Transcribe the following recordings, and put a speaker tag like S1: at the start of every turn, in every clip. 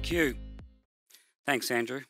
S1: Thank you. Thanks, Andrew.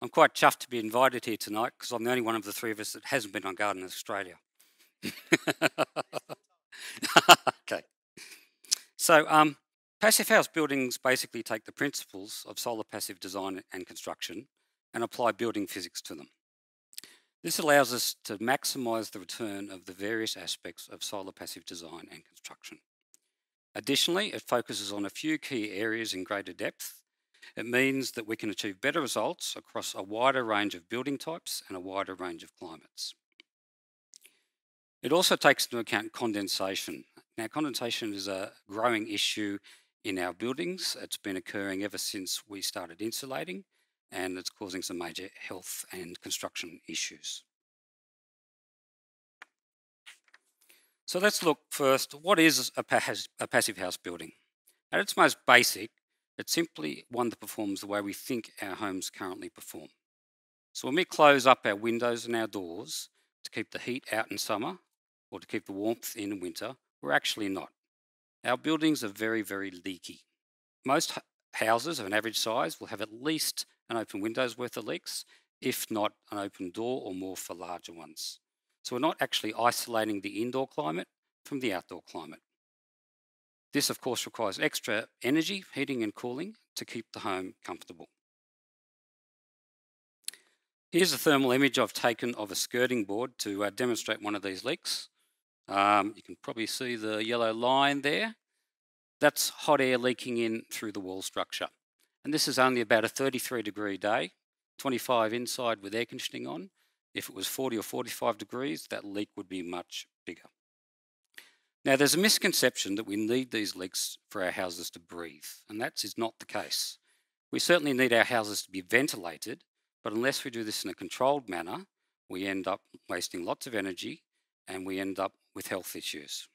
S1: I'm quite chuffed to be invited here tonight because I'm the only one of the three of us that hasn't been on Gardening Australia. okay. So, um, passive house buildings basically take the principles of solar passive design and construction and apply building physics to them. This allows us to maximise the return of the various aspects of solar passive design and construction. Additionally, it focuses on a few key areas in greater depth. It means that we can achieve better results across a wider range of building types and a wider range of climates. It also takes into account condensation. Now, condensation is a growing issue in our buildings. It's been occurring ever since we started insulating, and it's causing some major health and construction issues. So let's look first, what is a, passive house building? At its most basic, it's simply one that performs the way we think our homes currently perform. So when we close up our windows and our doors to keep the heat out in summer or to keep the warmth in winter, we're actually not. Our buildings are very, very leaky. Most houses of an average size will have at least an open window's worth of leaks, if not an open door or more for larger ones. So we're not actually isolating the indoor climate from the outdoor climate. This, of course, requires extra energy, heating and cooling to keep the home comfortable. Here's a thermal image I've taken of a skirting board to uh, demonstrate one of these leaks. Um, you can probably see the yellow line there. That's hot air leaking in through the wall structure. And this is only about a 33 degree day, 25 inside with air conditioning on. If it was 40 or 45 degrees, that leak would be much bigger. Now, there's a misconception that we need these leaks for our houses to breathe, and that is not the case. We certainly need our houses to be ventilated, but unless we do this in a controlled manner, we end up wasting lots of energy and we end up with health issues.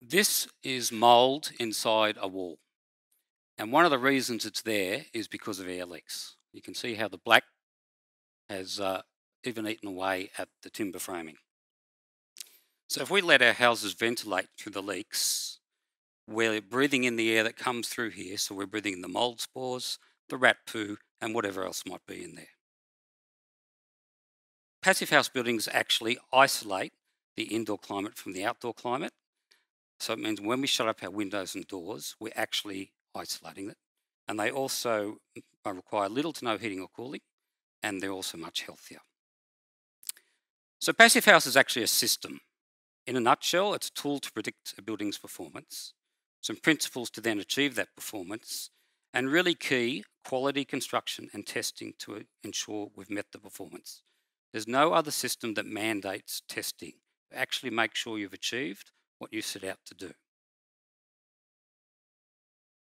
S1: This is mould inside a wall. And one of the reasons it's there is because of air leaks. You can see how the black has uh, even eaten away at the timber framing. So if we let our houses ventilate through the leaks, we're breathing in the air that comes through here. So we're breathing in the mold spores, the rat poo, and whatever else might be in there. Passive house buildings actually isolate the indoor climate from the outdoor climate. So it means when we shut up our windows and doors, we're actually isolating it. And they also require little to no heating or cooling, and they're also much healthier. So Passive House is actually a system. In a nutshell, it's a tool to predict a building's performance, some principles to then achieve that performance, and really key, quality construction and testing to uh, ensure we've met the performance. There's no other system that mandates testing. Actually make sure you've achieved what you set out to do.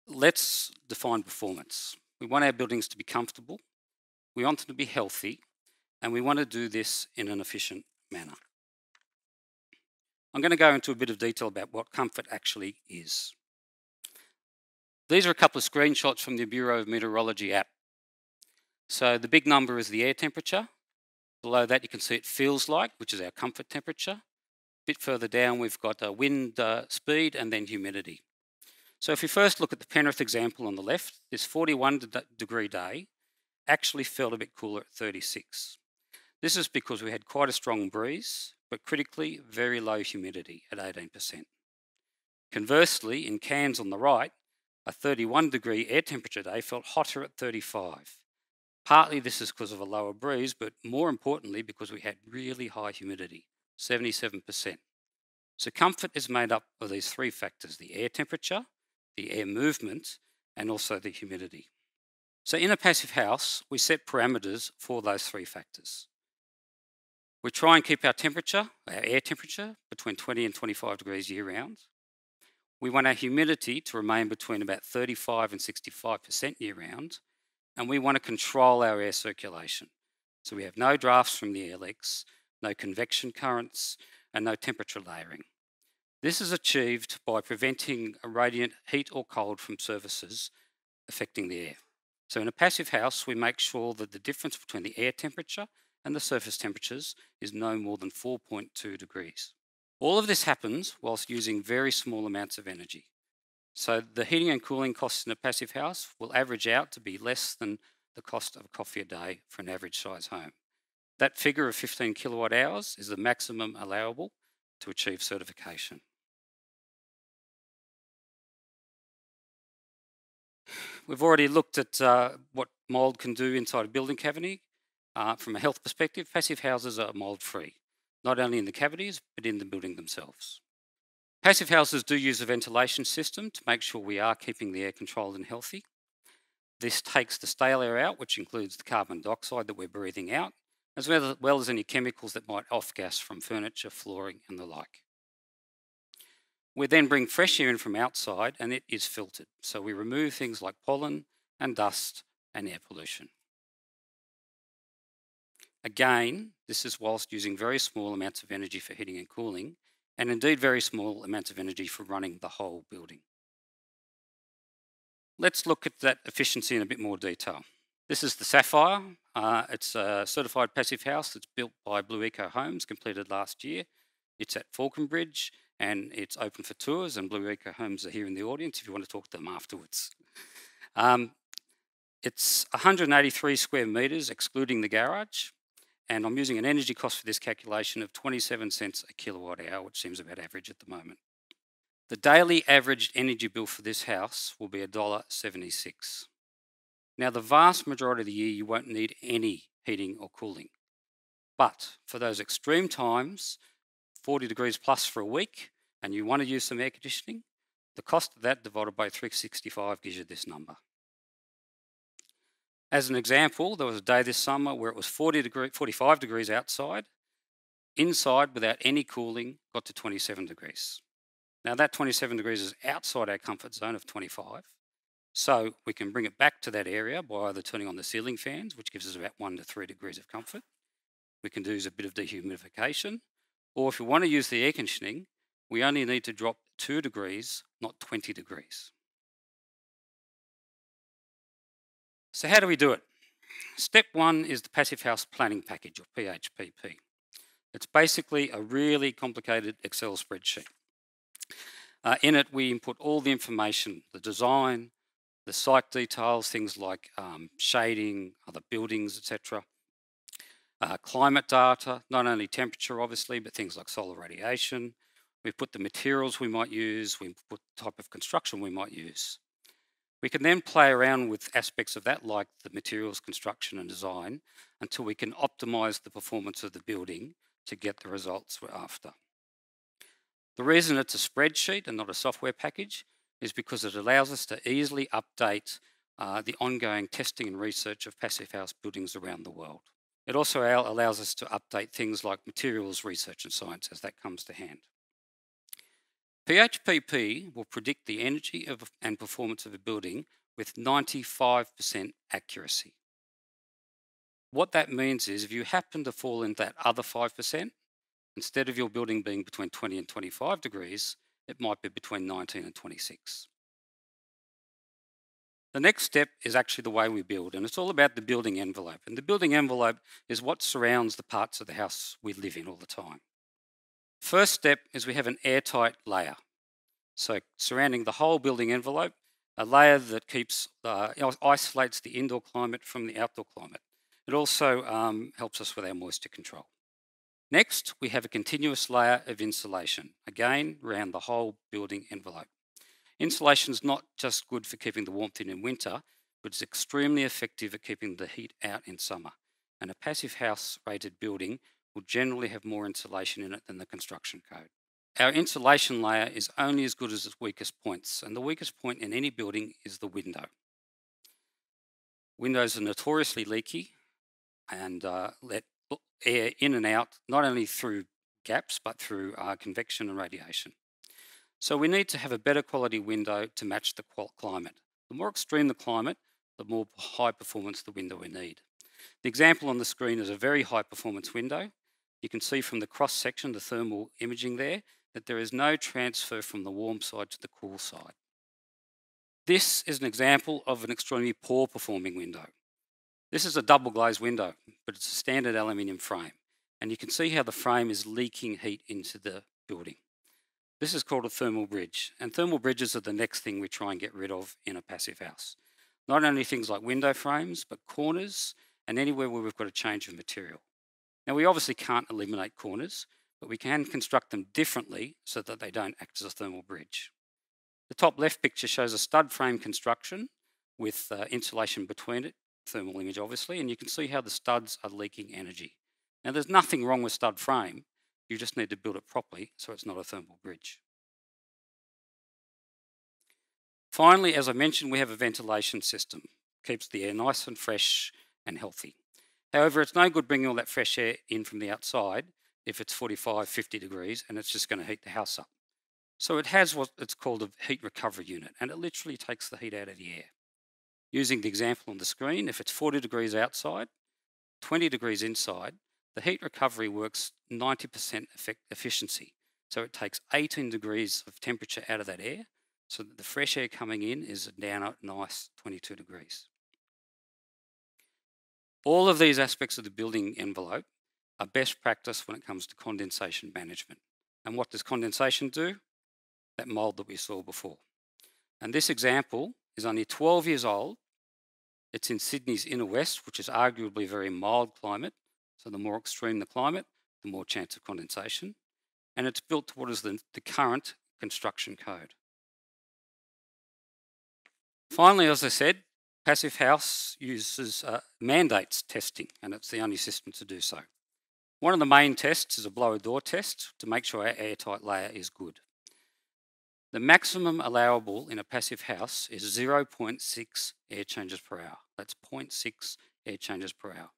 S1: Let's define performance. We want our buildings to be comfortable, we want them to be healthy, and we want to do this in an efficient manner. I'm going to go into a bit of detail about what comfort actually is. These are a couple of screenshots from the Bureau of Meteorology app. So the big number is the air temperature. Below that you can see it feels like, which is our comfort temperature. A bit further down we've got a wind uh, speed and then humidity. So if we first look at the Penrith example on the left, this 41 degree day actually felt a bit cooler at 36. This is because we had quite a strong breeze, but critically very low humidity at 18%. Conversely, in Cairns on the right, a 31 degree air temperature day felt hotter at 35. Partly this is because of a lower breeze, but more importantly because we had really high humidity, 77%. So comfort is made up of these three factors, the air temperature, the air movement, and also the humidity. So in a passive house, we set parameters for those three factors. We try and keep our temperature, our air temperature, between 20 and 25 degrees year round. We want our humidity to remain between about 35 and 65% year round. And we want to control our air circulation. So we have no drafts from the air leaks, no convection currents, and no temperature layering. This is achieved by preventing a radiant heat or cold from surfaces affecting the air. So in a passive house, we make sure that the difference between the air temperature and the surface temperatures is no more than 4.2 degrees. All of this happens whilst using very small amounts of energy. So the heating and cooling costs in a passive house will average out to be less than the cost of a coffee a day for an average size home. That figure of 15 kilowatt hours is the maximum allowable to achieve certification. We've already looked at uh, what mould can do inside a building cavity. Uh, from a health perspective, passive houses are mould free, not only in the cavities, but in the building themselves. Passive houses do use a ventilation system to make sure we are keeping the air controlled and healthy. This takes the stale air out, which includes the carbon dioxide that we're breathing out, as well as, any chemicals that might off gas from furniture, flooring, and the like. We then bring fresh air in from outside and it is filtered. So we remove things like pollen and dust and air pollution. Again, this is whilst using very small amounts of energy for heating and cooling, and indeed very small amounts of energy for running the whole building. Let's look at that efficiency in a bit more detail. This is the Sapphire. Uh, it's a certified passive house that's built by Blue Eco Homes, completed last year. It's at Falconbridge and it's open for tours. And Blue Eco Homes are here in the audience if you want to talk to them afterwards. Um, it's 183 square metres, excluding the garage. And I'm using an energy cost for this calculation of 27 cents a kilowatt hour, which seems about average at the moment. The daily averaged energy bill for this house will be $1.76. Now, the vast majority of the year, you won't need any heating or cooling. But for those extreme times 40 degrees plus for a week and you want to use some air conditioning, the cost of that divided by 365 gives you this number. As an example, there was a day this summer where it was 40 degree, 45 degrees outside. Inside, without any cooling, got to 27 degrees. Now that 27 degrees is outside our comfort zone of 25. So we can bring it back to that area by either turning on the ceiling fans, which gives us about one to three degrees of comfort. We can do a bit of dehumidification, or if we want to use the air conditioning, we only need to drop 2 degrees, not 20 degrees. So how do we do it? Step one is the Passive House Planning Package, or PHPP. It's basically a really complicated Excel spreadsheet. Uh, in it, we input all the information, the design, the site details, things like um, shading, other buildings, etc uh, climate data, not only temperature, obviously, but things like solar radiation. We put the materials we might use, we put the type of construction we might use. We can then play around with aspects of that, like the materials, construction and design, until we can optimize the performance of the building to get the results we're after. The reason it's a spreadsheet and not a software package is because it allows us to easily update uh, the ongoing testing and research of passive house buildings around the world. It also allows us to update things like materials research and science as that comes to hand. PHPP will predict the energy of, and performance of a building with 95% accuracy. What that means is if you happen to fall in that other 5%, instead of your building being between 20 and 25 degrees, it might be between 19 and 26. The next step is actually the way we build, and it's all about the building envelope. And the building envelope is what surrounds the parts of the house we live in all the time. First step is we have an airtight layer. So surrounding the whole building envelope, a layer that keeps uh, isolates the indoor climate from the outdoor climate. It also um, helps us with our moisture control. Next, we have a continuous layer of insulation, again around the whole building envelope. Insulation is not just good for keeping the warmth in in winter, but it's extremely effective at keeping the heat out in summer. And a passive house rated building will generally have more insulation in it than the construction code. Our insulation layer is only as good as its weakest points, and the weakest point in any building is the window. Windows are notoriously leaky and uh, let air in and out, not only through gaps, but through uh, convection and radiation. So we need to have a better quality window to match the climate. The more extreme the climate, the more high performance the window we need. The example on the screen is a very high performance window. You can see from the cross section, the thermal imaging there, that there is no transfer from the warm side to the cool side. This is an example of an extremely poor performing window. This is a double glazed window, but it's a standard aluminium frame. And you can see how the frame is leaking heat into the building. This is called a thermal bridge, and thermal bridges are the next thing we try and get rid of in a passive house. Not only things like window frames, but corners and anywhere where we've got a change of material. Now, we obviously can't eliminate corners, but we can construct them differently so that they don't act as a thermal bridge. The top left picture shows a stud frame construction with uh, insulation between it, thermal image obviously, and you can see how the studs are leaking energy. Now there's nothing wrong with stud frame, you just need to build it properly so it's not a thermal bridge. Finally, as I mentioned, we have a ventilation system. Keeps the air nice and fresh and healthy. However, it's no good bringing all that fresh air in from the outside if it's 45, 50 degrees and it's just going to heat the house up. So it has what it's called a heat recovery unit and it literally takes the heat out of the air. Using the example on the screen, if it's 40 degrees outside, 20 degrees inside, the heat recovery works 90% efficiency. So it takes 18 degrees of temperature out of that air so that the fresh air coming in is down at nice 22 degrees. All of these aspects of the building envelope are best practice when it comes to condensation management. And what does condensation do? That mould that we saw before. And this example is only 12 years old. It's in Sydney's inner west, which is arguably a very mild climate. So the more extreme the climate, the more chance of condensation. And it's built to what is the, the current construction code. Finally, as I said, Passive House uses uh, mandates testing, and it's the only system to do so. One of the main tests is a blower door test to make sure our airtight layer is good. The maximum allowable in a passive house is 0.6 air changes per hour. That's 0.6 air changes per hour.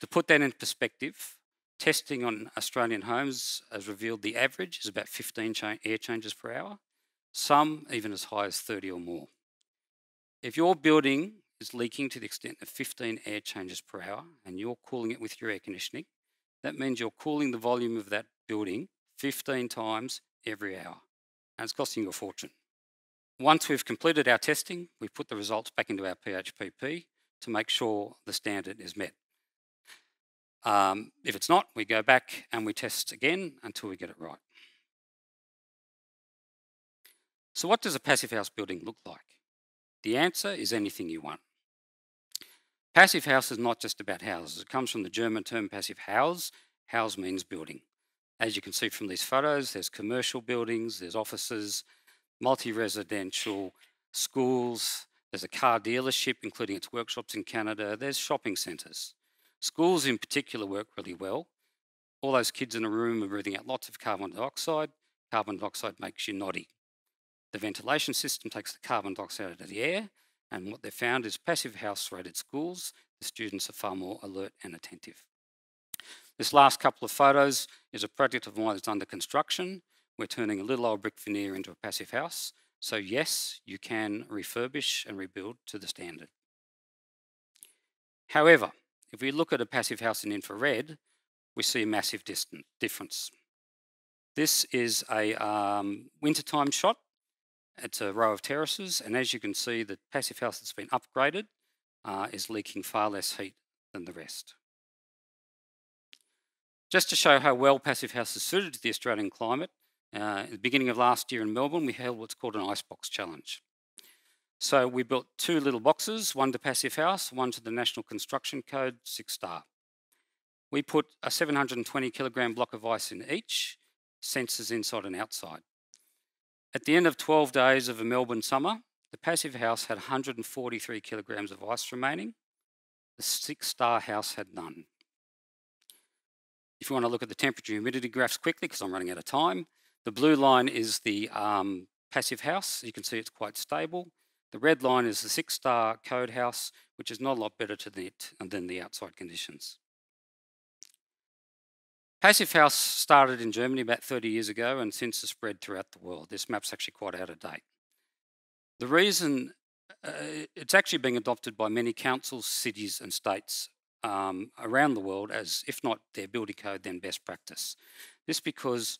S1: To put that in perspective, testing on Australian homes has revealed the average is about 15 cha air changes per hour, some even as high as 30 or more. If your building is leaking to the extent of 15 air changes per hour and you're cooling it with your air conditioning, that means you're cooling the volume of that building 15 times every hour, and it's costing you a fortune. Once we've completed our testing, we put the results back into our PHPP to make sure the standard is met. Um, if it's not, we go back and we test again until we get it right. So what does a passive house building look like? The answer is anything you want. Passive house is not just about houses. It comes from the German term passive Haus. Haus means building. As you can see from these photos, there's commercial buildings, there's offices, multi-residential, schools, there's a car dealership, including its workshops in Canada, there's shopping centres. Schools in particular work really well. All those kids in a room are breathing out lots of carbon dioxide. Carbon dioxide makes you noddy. The ventilation system takes the carbon dioxide out of the air and what they've found is passive house rated schools, the students are far more alert and attentive. This last couple of photos is a project of mine that's under construction. We're turning a little old brick veneer into a passive house. So yes, you can refurbish and rebuild to the standard. However, if we look at a passive house in infrared, we see a massive distance difference. This is a um, wintertime shot it's a row of terraces, and as you can see, the passive house that's been upgraded uh, is leaking far less heat than the rest. Just to show how well passive house is suited to the Australian climate, uh, at the beginning of last year in Melbourne, we held what's called an icebox challenge. So we built two little boxes, one to passive house, one to the National Construction Code, six star. We put a 720 kilogram block of ice in each, sensors inside and outside. At the end of 12 days of a Melbourne summer, the passive house had 143 kilograms of ice remaining. The six star house had none. If you want to look at the temperature humidity graphs quickly, because I'm running out of time, the blue line is the um, passive house. You can see it's quite stable. The red line is the six star code house, which is not a lot better to the, than the outside conditions. Passive House started in Germany about 30 years ago and since has spread throughout the world. This map's actually quite out of date. The reason uh, it's actually being adopted by many councils, cities, and states um, around the world as, if not their building code, then best practice. This because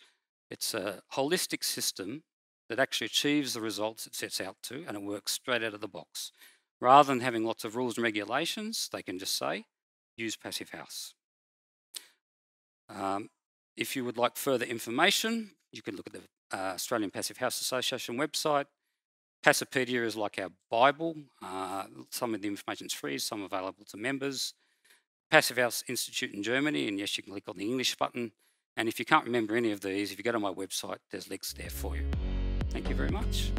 S1: it's a holistic system that actually achieves the results it sets out to and it works straight out of the box. Rather than having lots of rules and regulations, they can just say, use Passive House. Um, if you would like further information, you can look at the uh, Australian Passive House Association website. Passipedia is like our Bible. Uh, some of the information is free, some available to members. Passive House Institute in Germany, and yes, you can click on the English button. And if you can't remember any of these, if you go to my website, there's links there for you. Thank you very much.